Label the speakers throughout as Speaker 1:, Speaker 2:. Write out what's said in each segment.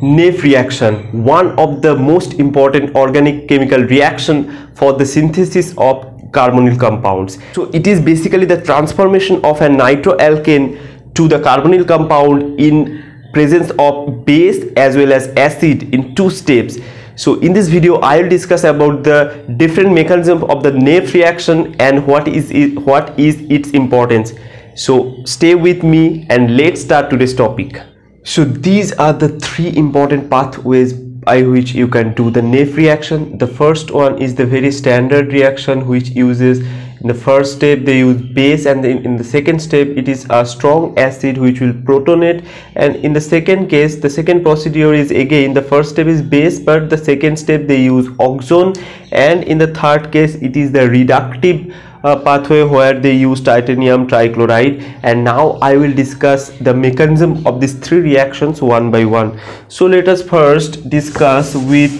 Speaker 1: Nef reaction, one of the most important organic chemical reaction for the synthesis of carbonyl compounds. So it is basically the transformation of a nitroalkane to the carbonyl compound in presence of base as well as acid in two steps. So in this video I will discuss about the different mechanism of the Nef reaction and what is it, what is its importance. So stay with me and let's start today's topic. So these are the three important pathways by which you can do the Nef reaction. The first one is the very standard reaction which uses in the first step they use base and in, in the second step it is a strong acid which will protonate and in the second case the second procedure is again the first step is base but the second step they use oxone and in the third case it is the reductive uh, pathway where they use titanium trichloride. And now I will discuss the mechanism of these three reactions one by one. So let us first discuss with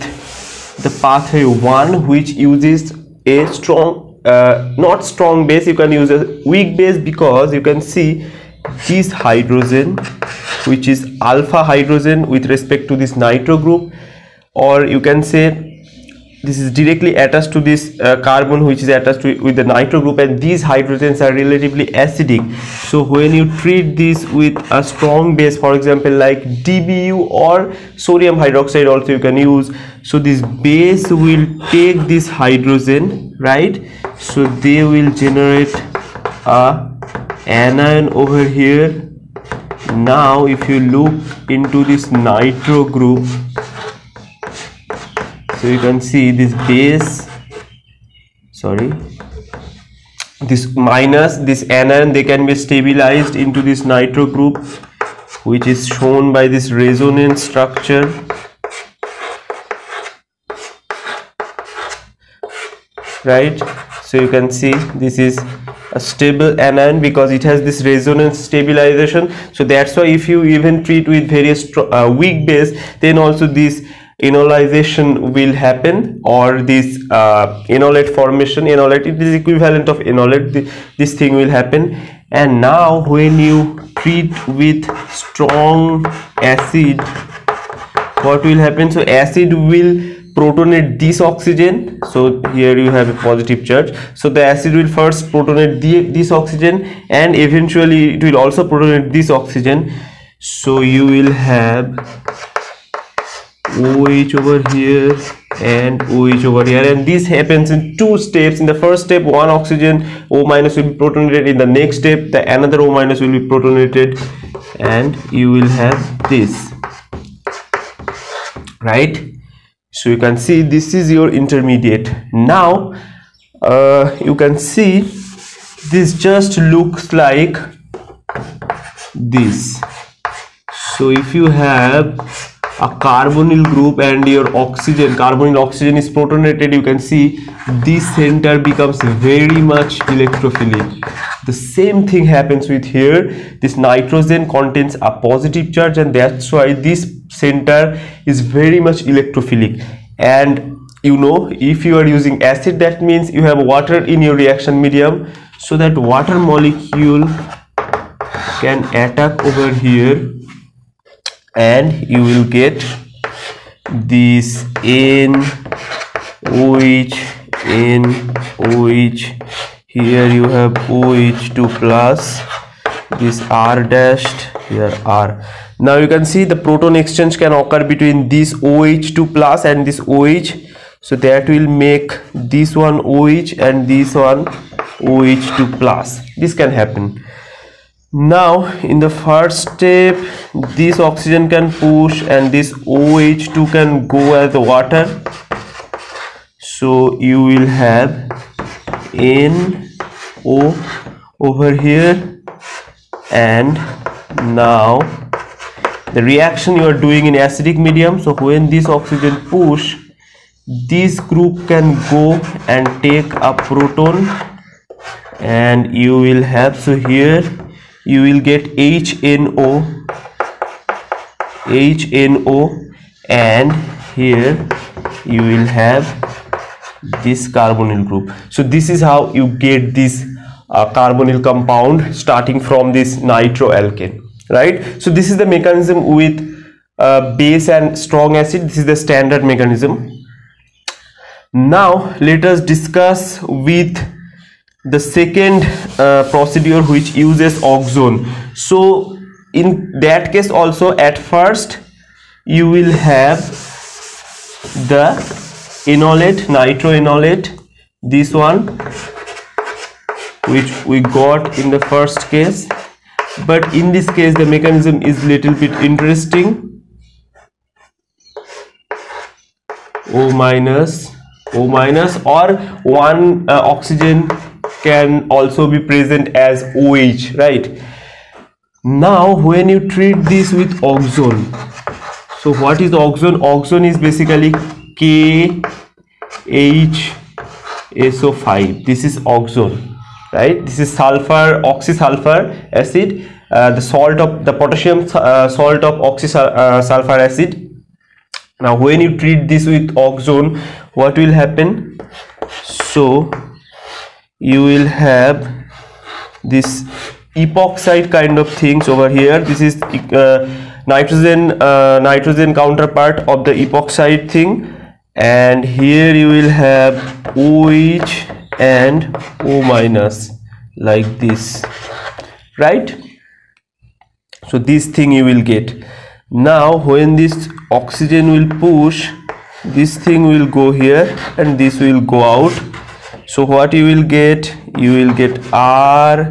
Speaker 1: the pathway 1 which uses a strong uh, not strong base. You can use a weak base because you can see this hydrogen which is alpha hydrogen with respect to this nitro group. Or you can say this is directly attached to this uh, carbon which is attached to, with the nitro group and these hydrogens are relatively acidic. So when you treat this with a strong base for example like DBU or sodium hydroxide also you can use. So this base will take this hydrogen right? So they will generate a anion over here. Now if you look into this nitro group so you can see this base. Sorry. This minus this anion they can be stabilized into this nitro group which is shown by this resonance structure. Right? So you can see this is a stable anion because it has this resonance stabilization. So that's why if you even treat with various uh, weak base then also this enolization will happen or this uh, enolate formation enolate it is equivalent of enolate this thing will happen. And now when you treat with strong acid what will happen? So acid will protonate this oxygen so here you have a positive charge. So the acid will first protonate the, this oxygen and eventually it will also protonate this oxygen so you will have OH over here and OH over here. And this happens in two steps. In the first step one oxygen O minus will be protonated. In the next step the another O minus will be protonated. And you will have this. Right? So you can see this is your intermediate. Now uh, you can see this just looks like this. So if you have a carbonyl group and your oxygen carbonyl oxygen is protonated. You can see this center becomes very much electrophilic. The same thing happens with here. This nitrogen contains a positive charge and that's why this center is very much electrophilic. And you know if you are using acid that means you have water in your reaction medium so that water molecule can attack over here and you will get this N OH N OH here you have OH2 plus this R dashed here R. Now you can see the proton exchange can occur between this OH2 plus and this OH so that will make this one OH and this one OH2 plus. This can happen now in the first step this oxygen can push and this OH2 can go as water. So you will have NO over here and now the reaction you are doing in acidic medium. So when this oxygen push this group can go and take a proton and you will have so here you will get HNO HNO and here you will have this carbonyl group. So this is how you get this uh, carbonyl compound starting from this nitroalkane right? So this is the mechanism with uh, base and strong acid. This is the standard mechanism. Now let us discuss with the second uh, procedure which uses oxone. So in that case also at first you will have the enolate nitroenolate this one which we got in the first case. But in this case the mechanism is little bit interesting. O minus O minus or one uh, oxygen can also be present as OH right? Now when you treat this with oxone so what is oxone? Oxone is basically KHSO5 this is oxone right? This is sulfur oxysulfur acid. Uh, the salt of the potassium uh, salt of oxysulfur uh, acid. Now when you treat this with oxone what will happen? So you will have this epoxide kind of things over here. This is uh, nitrogen uh, nitrogen counterpart of the epoxide thing. And here you will have OH and O minus like this. Right? So this thing you will get. Now when this oxygen will push this thing will go here and this will go out so what you will get you will get r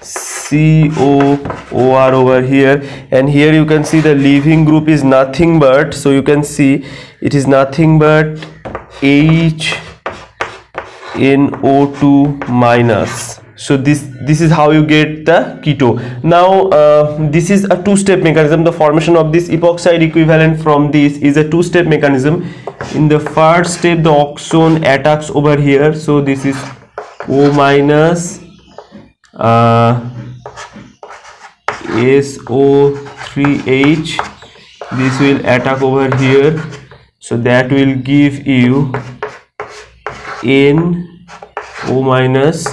Speaker 1: c o o r over here. And here you can see the leaving group is nothing but so you can see it is nothing but h n o2 minus. So this this is how you get the keto. Now uh, this is a two-step mechanism. The formation of this epoxide equivalent from this is a two-step mechanism in the first step the oxone attacks over here. So this is o minus uh, SO3H this will attack over here. So that will give you N O minus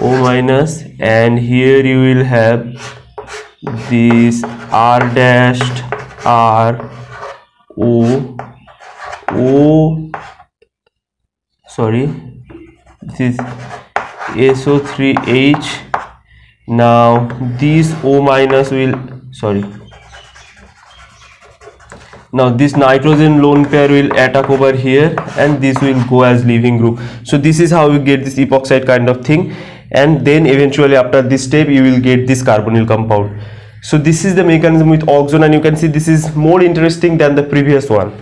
Speaker 1: o minus and here you will have this r dashed r o o sorry this is SO3H now this O minus will sorry. Now this nitrogen lone pair will attack over here and this will go as leaving group. So this is how we get this epoxide kind of thing. And then eventually after this step you will get this carbonyl compound. So this is the mechanism with oxone and you can see this is more interesting than the previous one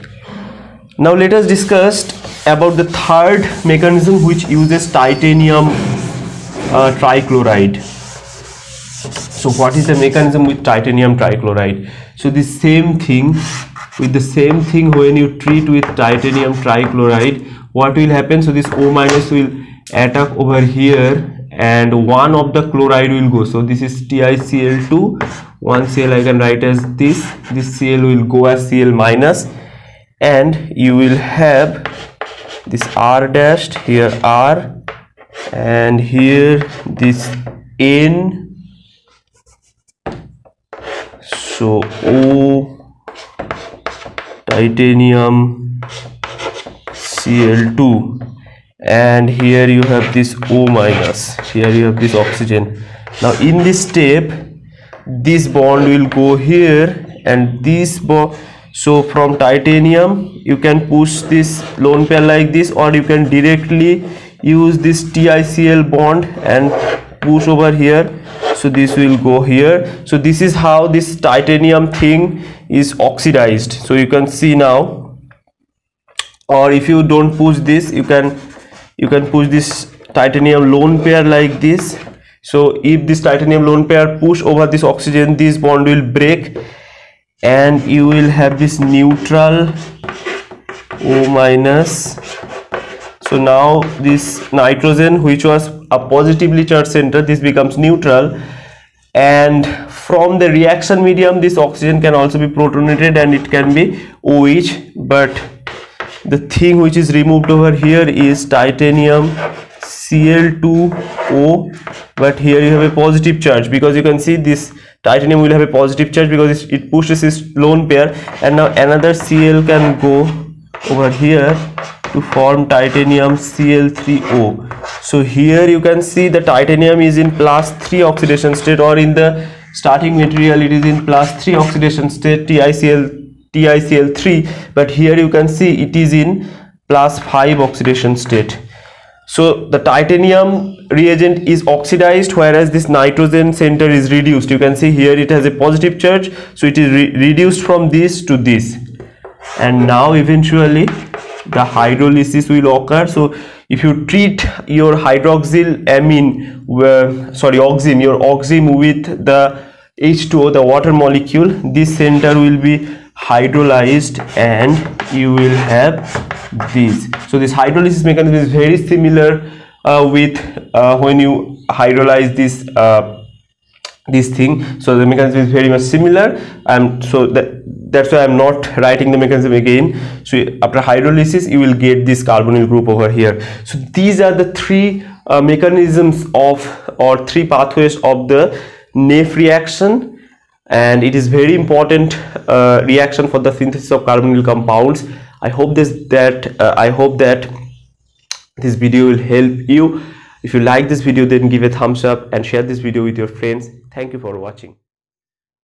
Speaker 1: now let us discuss about the third mechanism which uses titanium uh, trichloride. So what is the mechanism with titanium trichloride? So the same thing with the same thing when you treat with titanium trichloride what will happen? So this o minus will attack over here and one of the chloride will go. So this is TiCl2 one Cl I can write as this. This Cl will go as Cl minus and you will have this R dashed here R and here this N. So O titanium Cl2 and here you have this O minus. Here you have this oxygen. Now in this step this bond will go here and this bond so from titanium you can push this lone pair like this or you can directly use this TiCl bond and push over here. So this will go here. So this is how this titanium thing is oxidized. So you can see now. Or if you don't push this you can you can push this titanium lone pair like this. So if this titanium lone pair push over this oxygen this bond will break and you will have this neutral O minus. So now this nitrogen which was a positively charged center this becomes neutral. And from the reaction medium this oxygen can also be protonated and it can be OH but the thing which is removed over here is titanium Cl2O but here you have a positive charge because you can see this titanium will have a positive charge because it, pushes its lone pair. And now another Cl can go over here to form titanium Cl3O so here you can see the titanium is in plus 3 oxidation state or in the starting material it is in plus 3 oxidation state TiCl TiCl3 but here you can see it is in plus 5 oxidation state so the titanium reagent is oxidized whereas this nitrogen center is reduced. You can see here it has a positive charge so it is re reduced from this to this. And now eventually the hydrolysis will occur. So if you treat your hydroxyl amine sorry oxime your oxime with the H2O the water molecule this center will be hydrolyzed and you will have this so this hydrolysis mechanism is very similar uh, with uh, when you hydrolyze this uh, this thing. So the mechanism is very much similar. And so that that's why i'm not writing the mechanism again. So after hydrolysis you will get this carbonyl group over here. So these are the three uh, mechanisms of or three pathways of the NEF reaction. And it is very important uh, reaction for the synthesis of carbonyl compounds i hope this that uh, i hope that this video will help you. If you like this video then give a thumbs up and share this video with your friends. Thank you for watching